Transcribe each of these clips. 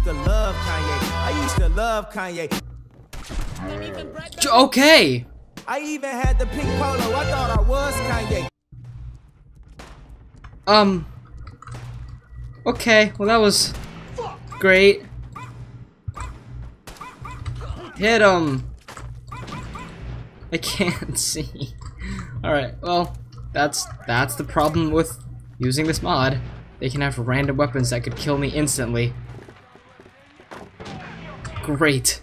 used to love Kanye. I used to love Kanye. Okay. I even had the pink polo. I thought I was Kanye. Um. Okay, well that was great. Hit him. I can't see. Alright, well, that's that's the problem with using this mod. They can have random weapons that could kill me instantly. Great.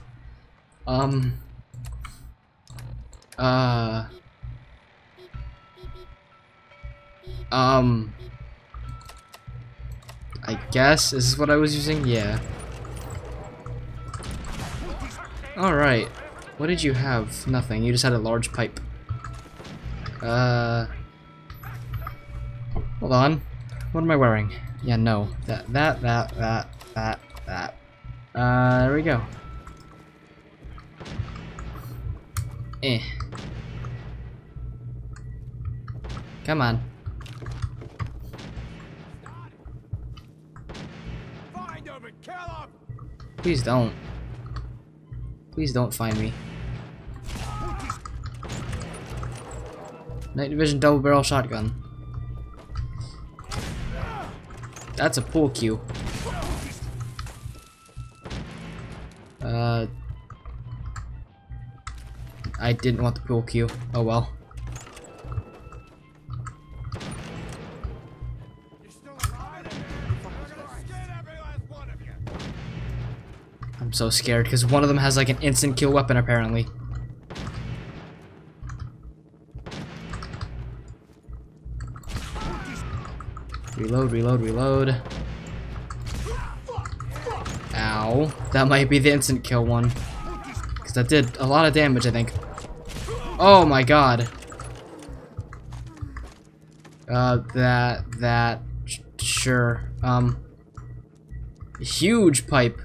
Um. Uh. Um. I guess this is this what I was using? Yeah. Alright. What did you have? Nothing. You just had a large pipe. Uh. Hold on. What am I wearing? Yeah, no. That, that, that, that, that, that. Uh, there we go. Eh. Come on. Please don't. Please don't find me. Night Vision double barrel shotgun. That's a pool cue. I didn't want the pool cue. Oh well. I'm so scared because one of them has like an instant kill weapon apparently. Reload, reload, reload. Ow. That might be the instant kill one. Because that did a lot of damage, I think. Oh my god. Uh, that, that, sure. Um, huge pipe.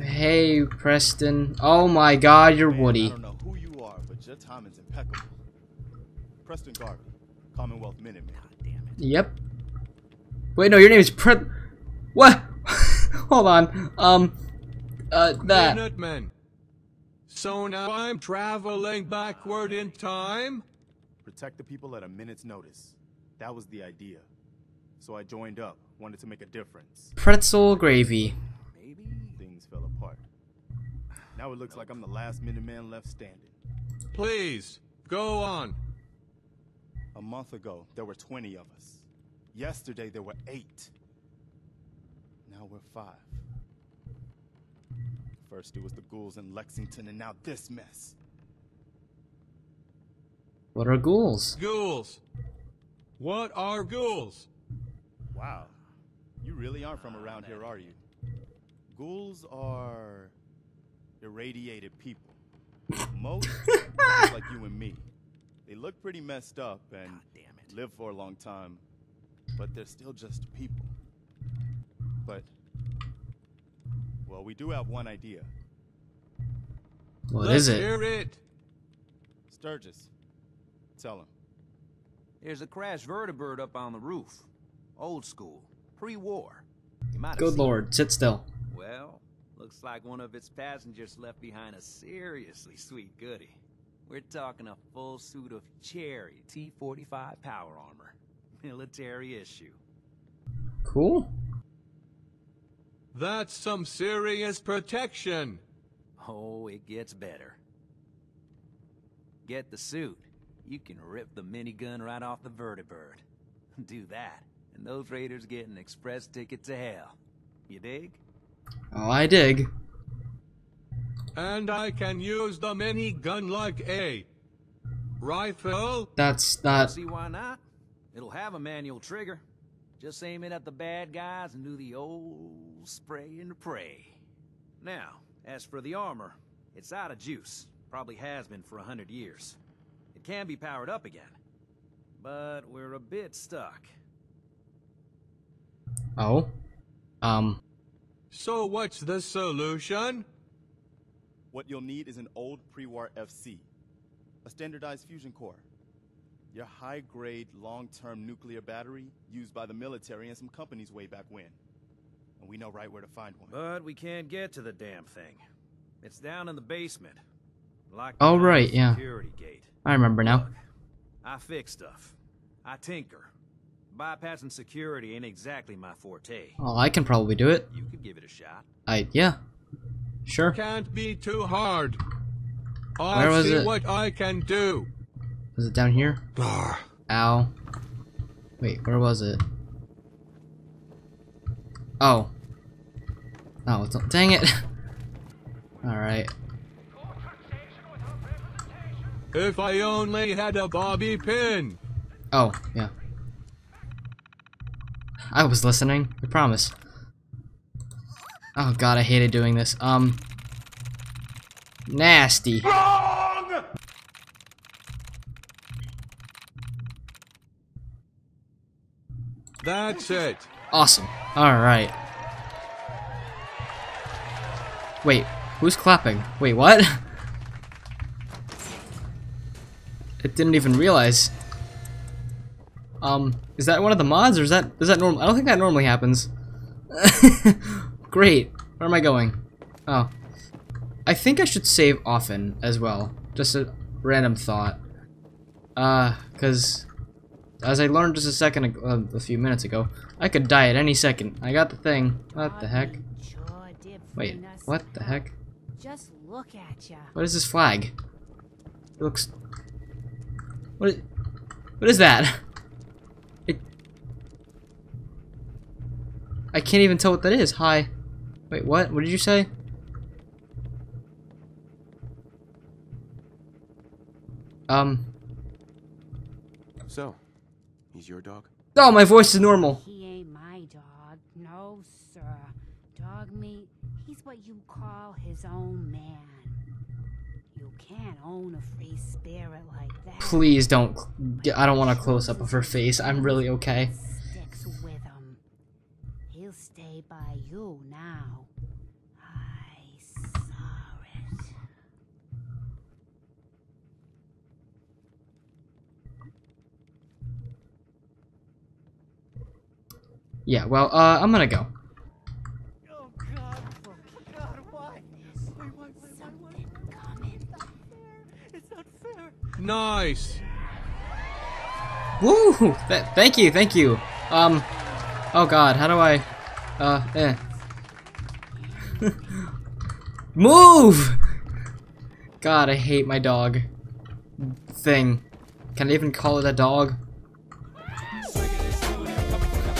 Hey, Preston. Oh my god, you're Man, I Woody. don't know who you are, but your timing's impeccable. Preston Garvey, Commonwealth Minuteman. Yep. Wait, no, your name is Pret. What? Hold on. Um, uh, that. Minutemen. So now I'm traveling backward in time? Protect the people at a minute's notice. That was the idea. So I joined up, wanted to make a difference. Pretzel gravy. Maybe things fell apart. Now it looks like I'm the last Minuteman left standing. Please, go on. A month ago, there were 20 of us. Yesterday, there were eight. Now we're five. First, it was the ghouls in Lexington, and now this mess. What are ghouls? Ghouls. What are ghouls? Wow. You really aren't from around here, are you? Ghouls are irradiated people. Most like you and me. They look pretty messed up and live for a long time, but they're still just people. But well, we do have one idea. What Let's is it? hear it. Sturgis, tell him. There's a crashed vertibird up on the roof. Old school. Pre-war. You might have Good seen lord, sit still. Well, looks like one of its passengers left behind a seriously sweet goodie. We're talking a full suit of cherry T-45 power armor. Military issue. Cool. That's some serious protection. Oh, it gets better. Get the suit. You can rip the minigun right off the vertibird. Do that, and those raiders get an express ticket to hell. You dig? Oh, I dig. And I can use the minigun like a rifle. That's not. See why not? It'll have a manual trigger. Just aim it at the bad guys and do the old spray and pray. Now, as for the armor, it's out of juice. Probably has been for a hundred years. It can be powered up again. But we're a bit stuck. Oh. Um. So what's the solution? What you'll need is an old pre-war FC, a standardized fusion core, your high-grade, long-term nuclear battery used by the military and some companies way back when. and we know right where to find one. But we can't get to the damn thing. It's down in the basement. Locked Oh, behind a right, yeah. Security gate. I remember now. Look, I fix stuff. I tinker. Bypassing security ain't exactly my forte. Well, I can probably do it. You could give it a shot. I yeah, sure. Can't be too hard. I'll was see it? what I can do. Was it down here? Arr. Ow. Wait, where was it? Oh. Oh, it's, dang it. Alright. If I only had a bobby pin. Oh, yeah. I was listening, I promise. Oh god, I hated doing this. Um. Nasty. That's it. Awesome. Alright. Wait, who's clapping? Wait, what? I didn't even realize. Um, is that one of the mods, or is that is that normal? I don't think that normally happens. Great. Where am I going? Oh, I think I should save often as well. Just a random thought. Uh, cause as I learned just a second, ag- uh, a few minutes ago, I could die at any second. I got the thing. What the heck? Wait, what the heck? Just look at ya. What is this flag? It looks. What? Is, what is that? It. I can't even tell what that is. Hi. Wait, what? What did you say? Um. So, he's your dog? Oh, my voice is normal. He ain't my dog. No, sir. Dogmeat, he's what you call his own man. You can't own a free spirit like that. Please don't. cl- I don't want a close up of her face. I'm really okay. Sticks with him. He'll stay by you now. I saw it. Yeah. Well, uh, I'm gonna go. Oh God! God, why? Why, why. Nice. Woo! Th thank you, thank you. Um. Oh God, how do I? Uh. Eh. Move! God, I hate my dog. Thing. Can I even call it a dog?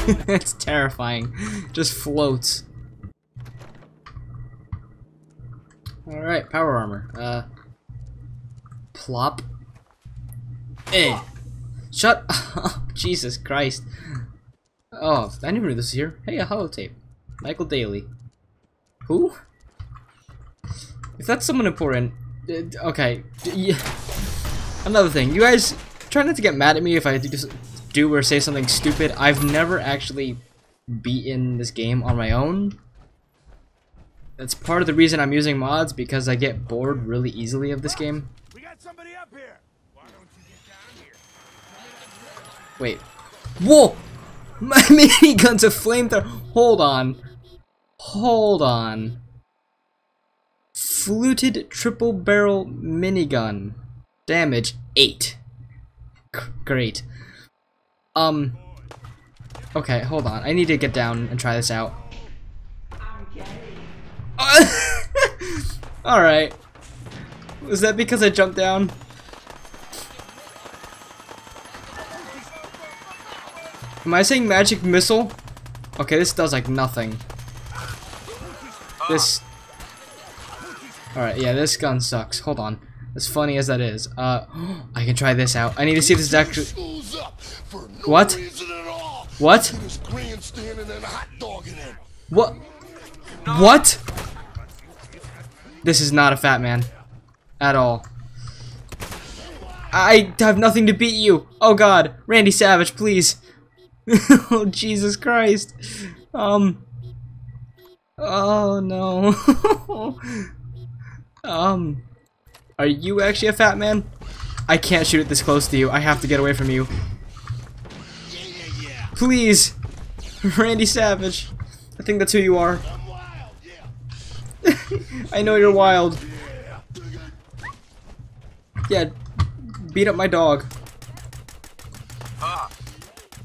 it's terrifying. Just floats. Alright, power armor. Uh. Plop. Hey! Shut up! Jesus Christ. Oh, I never knew this here. Hey, a holotape. Michael Daly. Who? If that's someone important, uh, okay. Yeah. Another thing, you guys try not to get mad at me if I do, do or say something stupid. I've never actually beaten this game on my own. That's part of the reason I'm using mods because I get bored really easily of this game. We got somebody up here. Why don't you get down here? Wait. Whoa! My minigun's a flamethrower. Hold on. Hold on. Fluted triple barrel minigun. Damage 8. G- Great. Um. Okay, hold on. I need to get down and try this out. Alright. Was that because I jumped down? Am I saying magic missile? Okay, this does like nothing. This. Alright, yeah, this gun sucks. Hold on. As funny as that is, uh, I can try this out. I need to see if this is actually. No What? What? What? What? This is not a fat man. At all. I have nothing to beat you. Oh god. Randy Savage, please. oh, Jesus Christ. Um. Oh, no. um. Are you actually a fat man? I can't shoot it this close to you. I have to get away from you. Please. Randy Savage. I think that's who you are. I know you're wild. Yeah, beat up my dog.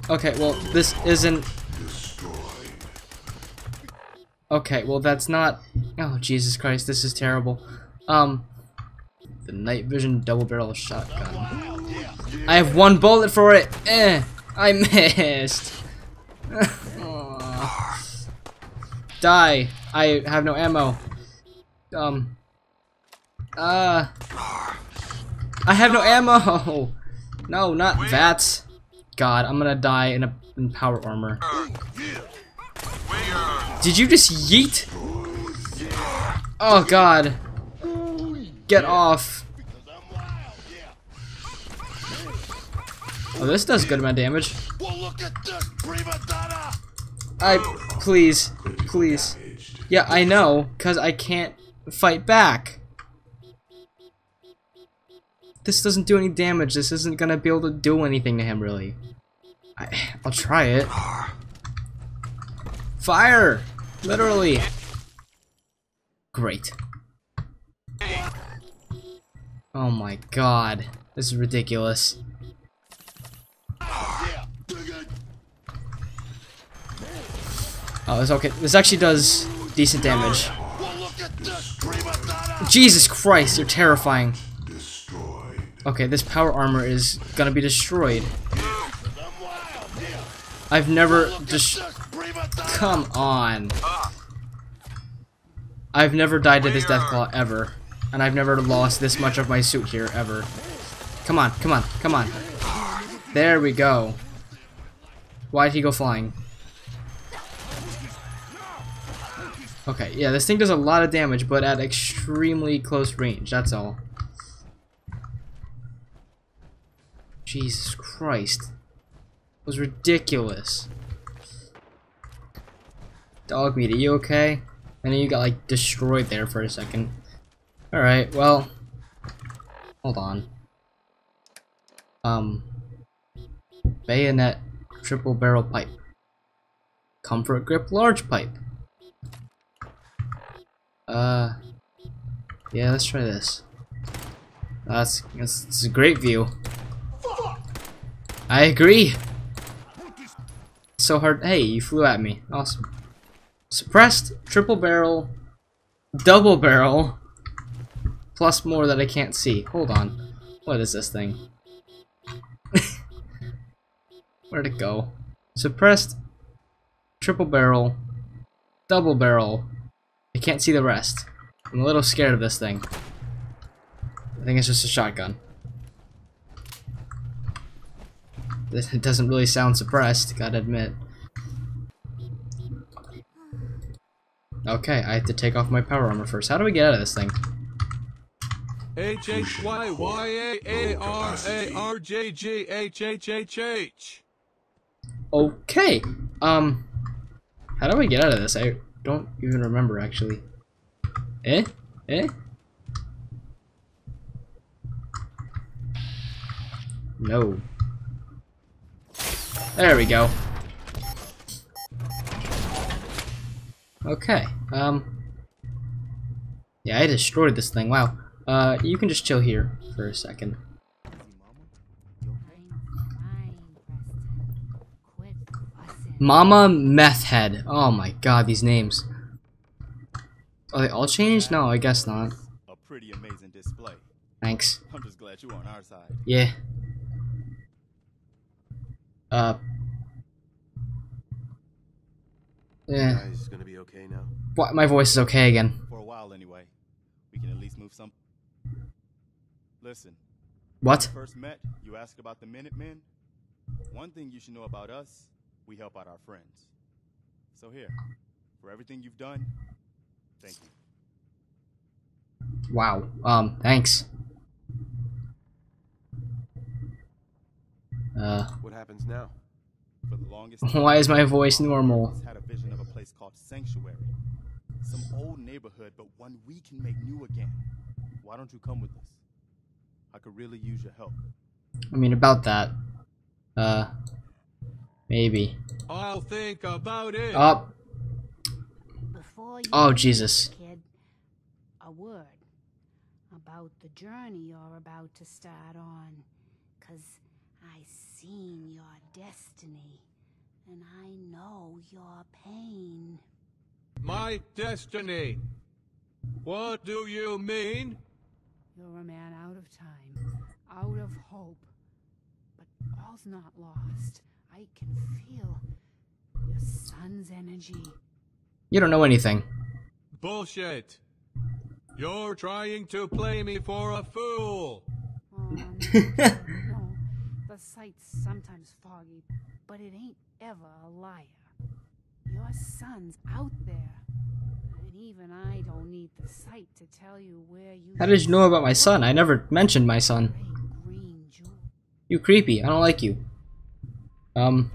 Okay, well, this isn't... Okay, well, that's not... Oh, Jesus Christ, this is terrible. Um, the night vision double barrel shotgun. I have one bullet for it. Eh, I missed. Die. I have no ammo. Um. Uh. I have no ammo. No, not that. God, I'm gonna die in a in power armor. Did you just yeet? Oh God. Get off. Oh, this does good amount of damage. Well, look at this, prima donna. I, please, please. Yeah, I know, cause I can't fight back. This doesn't do any damage. This isn't gonna be able to do anything to him, really. I, I'll try it. Fire! Literally. Great. Oh my god. This is ridiculous. Oh, it's okay. This actually does decent damage. Jesus Christ, you're terrifying. Okay, this power armor is gonna be destroyed. I've never just. Come on. I've never died to this deathclaw ever, and I've never lost this much of my suit here ever. Come on, come on, come on. There we go. Why'd he go flying? Okay, yeah, this thing does a lot of damage, but at extremely close range, that's all. Jesus Christ. It was ridiculous. Dogmeat, are you okay? I know you got like destroyed there for a second. Alright, well. Hold on. Um. Bayonet triple barrel pipe. Comfort grip large pipe. Uh. Yeah, let's try this. That's, that's a great view. I agree. So hard. Hey, you flew at me. Awesome. Suppressed, triple barrel, double barrel, plus more that I can't see. Hold on. What is this thing? Where'd it go? Suppressed, triple barrel, double barrel. I can't see the rest. I'm a little scared of this thing. I think it's just a shotgun. It doesn't really sound suppressed, gotta admit. Okay, I have to take off my power armor first. How do we get out of this thing? H H Y Y A A R A R J G H H H H. Okay. Um, how do I get out of this? I don't even remember actually. Eh? Eh? No. There we go. Okay. Um. Yeah, I destroyed this thing. Wow. Uh, you can just chill here for a second. I'm fine, Preston. Quit fussing. Mama Meth Head. Oh my god, these names. Are they all changed? No, I guess not. A pretty amazing display. Thanks. I'm just glad you're on our side. Yeah. Uh. Yeah. Guys gonna be okay now? Wha- My voice is okay again. For a while, anyway. We can at least move some. Listen, What? first met, you asked about the Minutemen. One thing you should know about us, we help out our friends. So here, for everything you've done, thank you. Wow. Um, thanks. Uh, What happens now? For the longest why is my voice normal? had a vision of a place called Sanctuary. Some old neighborhood, but one we can make new again. Why don't you come with us? I could really use your help. I mean, about that. Uh, maybe. I'll think about it. Oh, Oh, Jesus. kid, a word about the journey you're about to start on. Cause I seen your destiny, and I know your pain. My destiny. What do you mean? You're a man out of time, out of hope. But all's not lost. I can feel your son's energy. You don't know anything. Bullshit. You're trying to play me for a fool. Oh, no, no. The sight's sometimes foggy, but it ain't ever a liar. Your son's out there. And even I don't need the sight to tell you where you How did you know about my son? I never mentioned my son. Great green. You creepy. I don't like you. Um,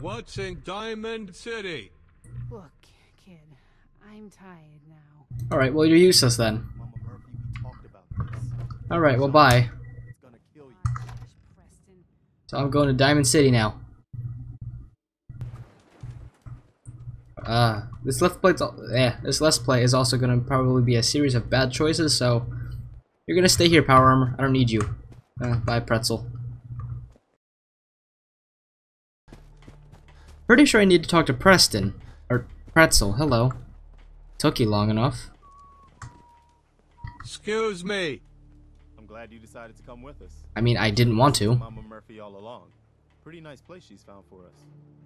What's in Diamond City? Look, kid, I'm tired now. alright, well, you're useless then. Mama Murphy, we talked about this. Alright, well, bye. It's gonna kill you. Gosh, Preston. So I'm going to Diamond City now. Uh, this left play, yeah, this let's play is also gonna probably be a series of bad choices. So you're gonna stay here, Power Armor. I don't need you. Uh, bye, Pretzel. Pretty sure I need to talk to Preston or Pretzel. Hello. Took you long enough. Excuse me. I'm glad you decided to come with us. I mean, I didn't want to. Mama Murphy all along. Pretty nice place she's found for us.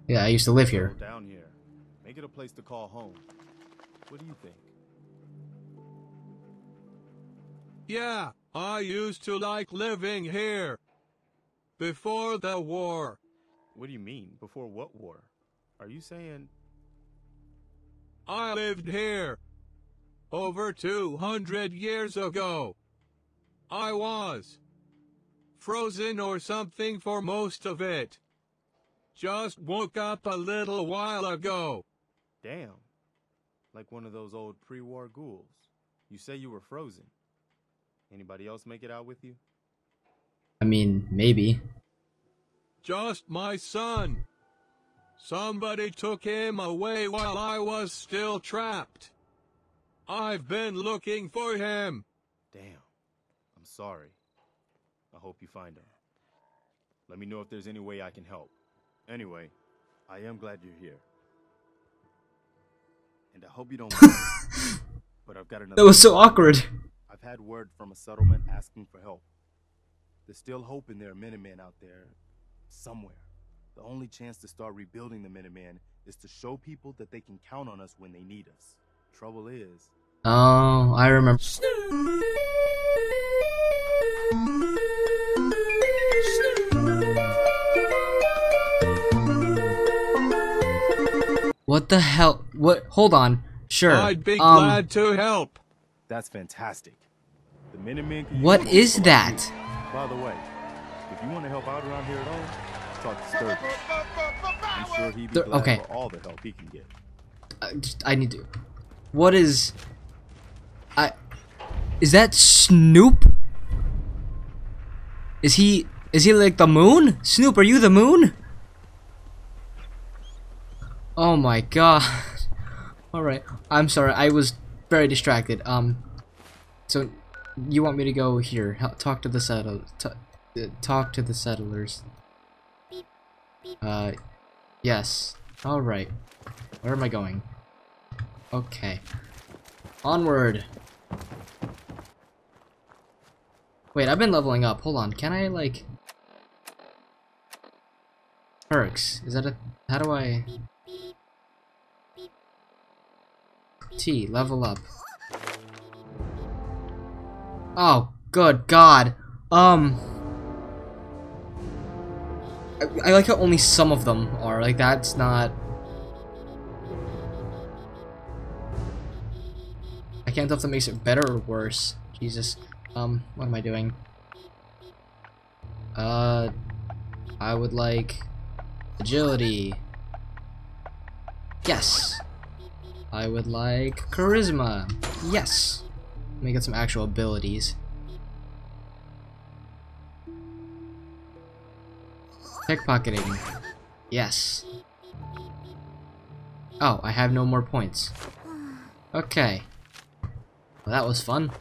Yeah, I used to live here. Down here. Make it a place to call home. What do you think? Yeah, I used to like living here. Before the war. What do you mean? Before what war? Are you saying I lived here. Over 200 years ago. I was. Frozen or something for most of it. Just woke up a little while ago. Damn? Like one of those old pre-war ghouls. You say you were frozen. Anybody else make it out with you? I mean, maybe. Just my son. Somebody took him away while I was still trapped. I've been looking for him. Damn. I'm sorry. I hope you find him. Let me know if there's any way I can help. Anyway, I am glad you're here. And I hope you don't but I've got another That was so awkward. I've had word from a settlement asking for help. There's still hope in there are Minutemen out there somewhere. The only chance to start rebuilding the Minutemen is to show people that they can count on us when they need us. Trouble is, Oh, I remember. What the hell? What? Hold on. Sure. I'd be um, glad to help. that's fantastic. The Minutemen can use What people is like that? you. By the way, if you want to help out around here at all, talk to Sturgis. I'm sure he'd be There- glad okay. for all the help he can get. I, just, I need to. What is? I. Is that Snoop? Is he? Is he like the moon? Snoop, are you the moon? Oh my god. Alright. I'm sorry. I was very distracted. Um. So, you want me to go here? Hel- Talk to the settlers. Talk to the settlers. Uh. Yes. Alright. Where am I going? Okay. Onward. Wait, I've been leveling up. Hold on. Can I, like... Perks. Is that a... How do I... Level up. Oh, good God. Um... I, I like how only some of them are. Like, that's not... I can't tell if that makes it better or worse. Jesus. Um, what am I doing? Uh, I would like agility. Yes. I would like charisma. Yes. Let me get some actual abilities. Pickpocketing. Yes. Oh, I have no more points. Okay. Well, that was fun.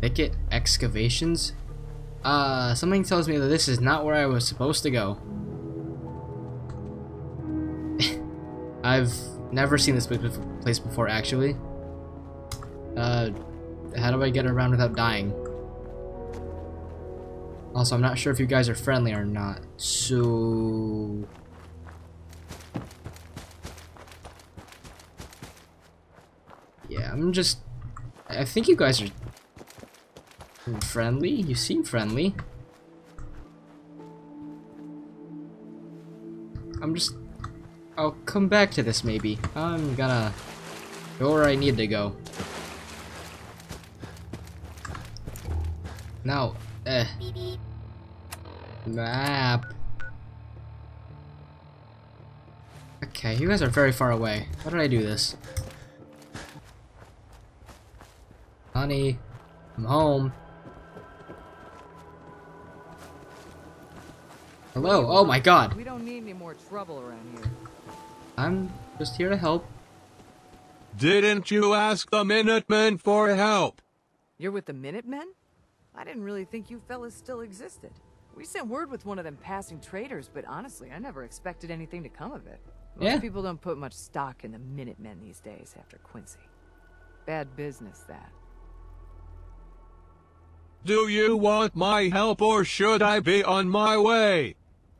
Thicket excavations? Uh, something tells me that this is not where I was supposed to go. I've never seen this place before, actually. Uh, how do I get around without dying? Also, I'm not sure if you guys are friendly or not, so... Yeah, I'm just... I think you guys are friendly. You seem friendly. I'm just... I'll come back to this, maybe. I'm gonna go where I need to go. Now, eh. Map. Okay, you guys are very far away. How did I do this? Honey, I'm home. Hello. Oh my god. We don't need any more trouble around here. I'm just here to help. Didn't you ask the Minutemen for help? You're with the Minutemen? I didn't really think you fellas still existed. We sent word with one of them passing traders, but honestly, I never expected anything to come of it. Most Yeah. people don't put much stock in the Minutemen these days after Quincy. Bad business, that. Do you want my help or should I be on my way?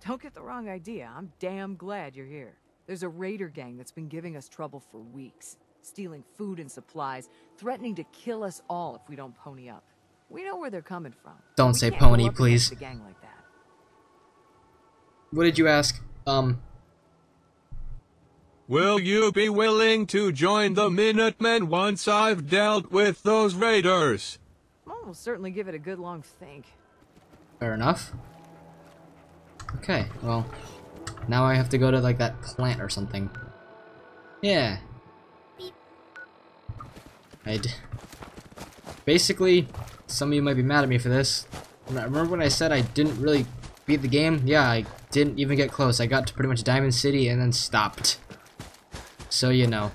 Don't get the wrong idea. I'm damn glad you're here. There's a raider gang that's been giving us trouble for weeks, stealing food and supplies, threatening to kill us all if we don't pony up. We know where they're coming from. Don't We say pony, please. A gang like that. What did you ask? Um, Will you be willing to join the Minutemen once I've dealt with those raiders? Well, we'll certainly give it a good long think. fair enough. Okay, well, now I have to go to like that plant or something. Yeah. I'd. Basically, some of you might be mad at me for this. Remember when I said I didn't really beat the game? Yeah, I didn't even get close. I got to pretty much Diamond City and then stopped. So you know.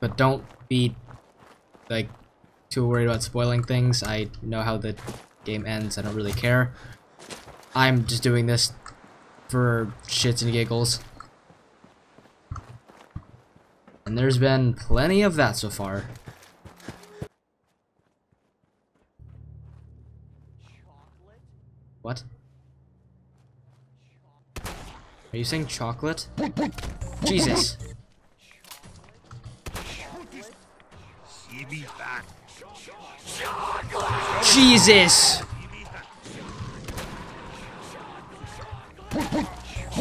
But don't be like too worried about spoiling things. I know how the game ends. I don't really care. I'm just doing this for shits and giggles. And there's been plenty of that so far. What? Are you saying chocolate? Jesus. Jesus!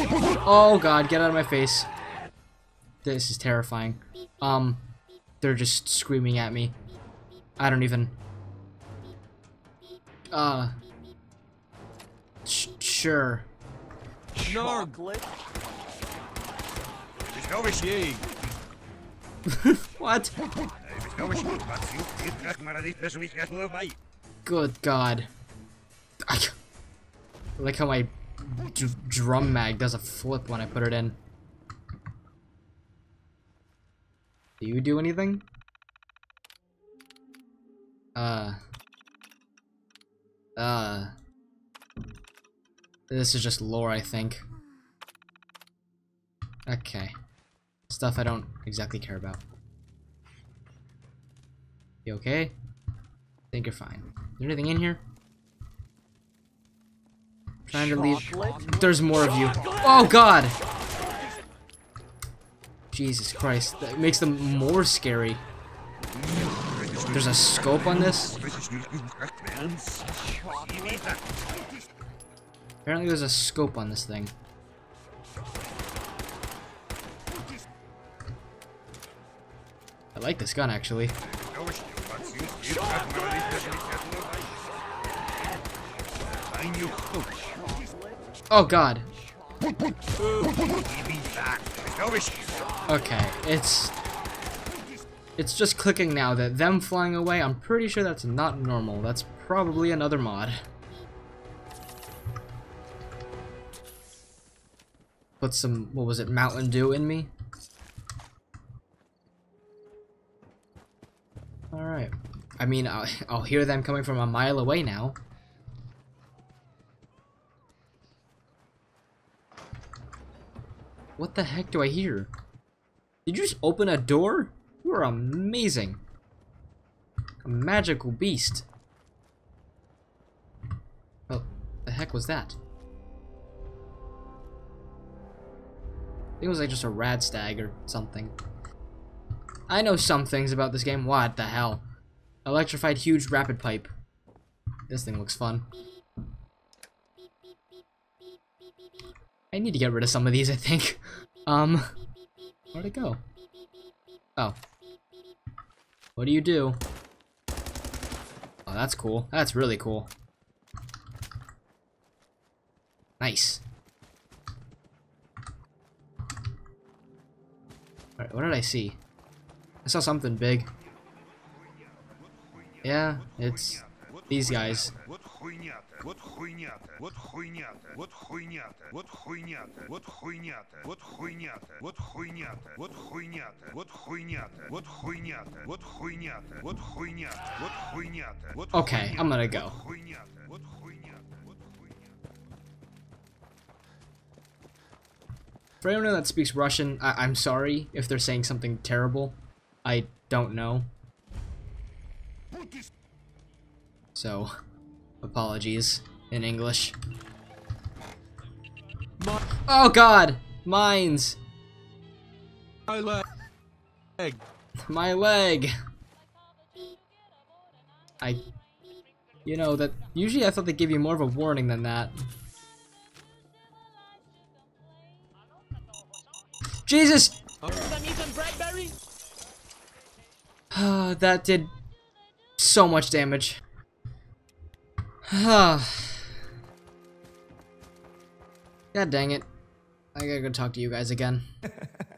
Oh god, get out of my face. This is terrifying. Um, they're just screaming at me. I don't even... Uh... Sh sure. Narg, Yay. What? Good god. I like how my drum mag does a flip when I put it in. Do you do anything? Uh. Uh. This is just lore, I think. Okay. Stuff I don't exactly care about. You okay? think you're fine. Is there anything in here? Trying to leave. There's more of you. Oh god! Jesus Christ, that makes them more scary. There's a scope on this? Apparently there's a scope on this thing. I like this gun actually. Oh god. Okay, it's... It's just clicking now that them flying away, I'm pretty sure that's not normal. That's probably another mod. Put some, what was it, Mountain Dew in me? Alright. I mean, I'll, I'll hear them coming from a mile away now. What the heck do I hear? Did you just open a door? You are amazing. A magical beast. Oh, the heck was that? I think it was like just a rad stag or something. I know some things about this game. What the hell? Electrified huge rapid pipe. This thing looks fun. I need to get rid of some of these, I think. Um, where'd it go? Oh. What do you do? Oh, that's cool. That's really cool. Nice. Alright, what did I see? I saw something big. Yeah, it's these guys Вот хуйня-то, вот хуйня-то, вот хуйня-то, вот хуйня-то, вот хуйня-то, вот хуйня-то, вот хуйня-то, вот хуйня-то, вот хуйня-то, вот хуйня-то, вот хуйня-то, вот хуйня-то, вот хуйня-то, вот хуйня-то, вот Okay, I'm gonna go. хуйня-то, вот хуйня-то, вот хуйня-то. For anyone that speaks Russian, I I'm sorry if they're saying something terrible. I don't know. So, apologies in English. My, Oh god! Mines! my leg. My leg! I... You know, that... Usually I thought they'd give you more of a warning than that. Jesus! that did so much damage. God dang it. I gotta go talk to you guys again.